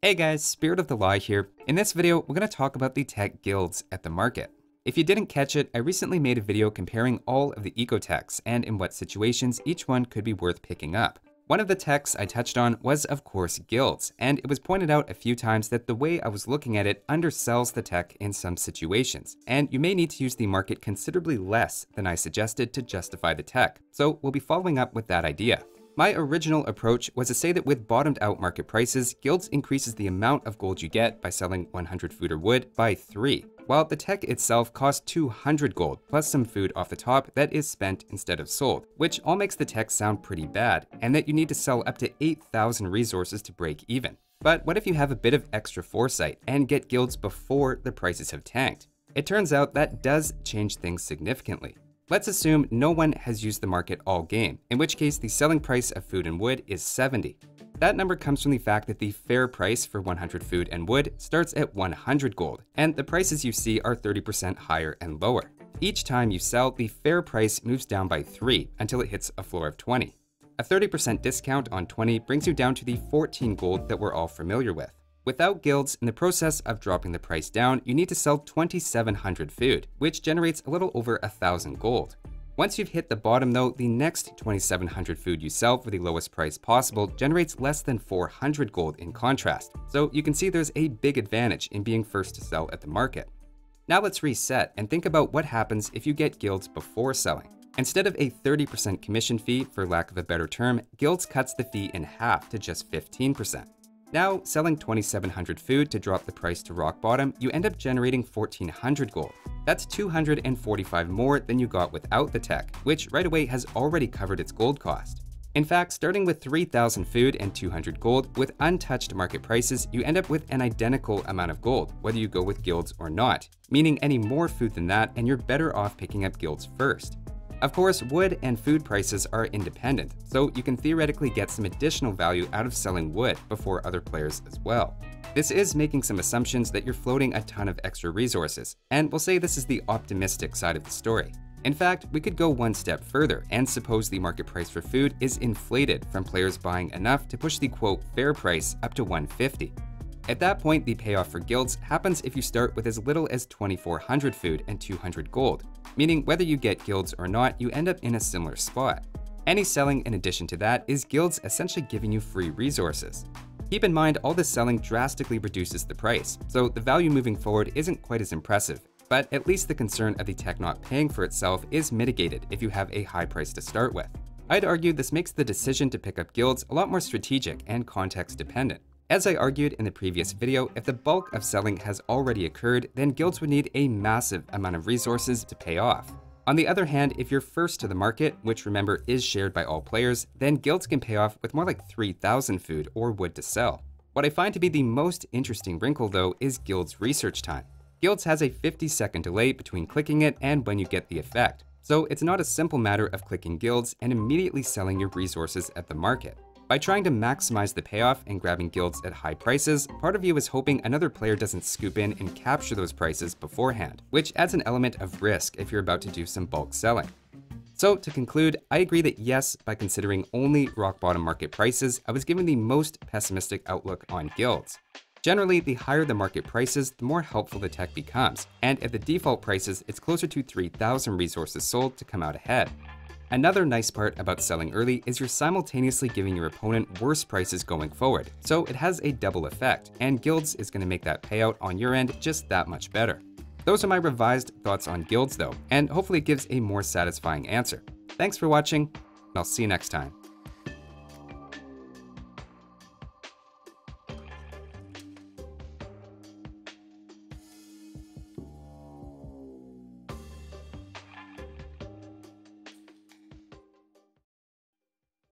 Hey guys, Spirit of the Law here. In this video, we're going to talk about the tech guilds at the market. If you didn't catch it, I recently made a video comparing all of the ecotechs and in what situations each one could be worth picking up. One of the techs I touched on was of course guilds, and it was pointed out a few times that the way I was looking at it undersells the tech in some situations, and you may need to use the market considerably less than I suggested to justify the tech, so we'll be following up with that idea. My original approach was to say that with bottomed out market prices, Guilds increases the amount of gold you get by selling 100 food or wood by 3, while the tech itself costs 200 gold plus some food off the top that is spent instead of sold, which all makes the tech sound pretty bad, and that you need to sell up to 8,000 resources to break even. But what if you have a bit of extra foresight and get guilds before the prices have tanked? It turns out that does change things significantly. Let's assume no one has used the market all game, in which case the selling price of food and wood is 70. That number comes from the fact that the fair price for 100 food and wood starts at 100 gold, and the prices you see are 30% higher and lower. Each time you sell, the fair price moves down by 3 until it hits a floor of 20. A 30% discount on 20 brings you down to the 14 gold that we're all familiar with. Without guilds, in the process of dropping the price down, you need to sell 2700 food, which generates a little over 1000 gold. Once you've hit the bottom though, the next 2700 food you sell for the lowest price possible generates less than 400 gold in contrast, so you can see there's a big advantage in being first to sell at the market. Now let's reset and think about what happens if you get guilds before selling. Instead of a 30% commission fee, for lack of a better term, Guilds cuts the fee in half to just 15%. Now, selling 2700 food to drop the price to rock bottom, you end up generating 1400 gold. That's 245 more than you got without the tech, which right away has already covered its gold cost. In fact, starting with 3000 food and 200 gold, with untouched market prices, you end up with an identical amount of gold, whether you go with guilds or not, meaning any more food than that and you're better off picking up guilds first. Of course, wood and food prices are independent, so you can theoretically get some additional value out of selling wood before other players as well. This is making some assumptions that you're floating a ton of extra resources, and we'll say this is the optimistic side of the story. In fact, we could go one step further and suppose the market price for food is inflated from players buying enough to push the quote fair price up to 150. At that point, the payoff for guilds happens if you start with as little as 2400 food and 200 gold, meaning whether you get guilds or not, you end up in a similar spot. Any selling in addition to that is guilds essentially giving you free resources. Keep in mind all this selling drastically reduces the price, so the value moving forward isn't quite as impressive, but at least the concern of the tech not paying for itself is mitigated if you have a high price to start with. I'd argue this makes the decision to pick up guilds a lot more strategic and context dependent. As I argued in the previous video, if the bulk of selling has already occurred, then guilds would need a massive amount of resources to pay off. On the other hand, if you're first to the market, which remember is shared by all players, then guilds can pay off with more like 3,000 food or wood to sell. What I find to be the most interesting wrinkle though is guilds research time. Guilds has a 50 second delay between clicking it and when you get the effect. So it's not a simple matter of clicking guilds and immediately selling your resources at the market. By trying to maximize the payoff and grabbing guilds at high prices, part of you is hoping another player doesn't scoop in and capture those prices beforehand, which adds an element of risk if you're about to do some bulk selling. So to conclude, I agree that yes, by considering only rock bottom market prices, I was given the most pessimistic outlook on guilds. Generally, the higher the market prices, the more helpful the tech becomes, and at the default prices, it's closer to 3,000 resources sold to come out ahead. Another nice part about selling early is you're simultaneously giving your opponent worse prices going forward, so it has a double effect, and Guilds is going to make that payout on your end just that much better. Those are my revised thoughts on Guilds though, and hopefully it gives a more satisfying answer. Thanks for watching, and I'll see you next time.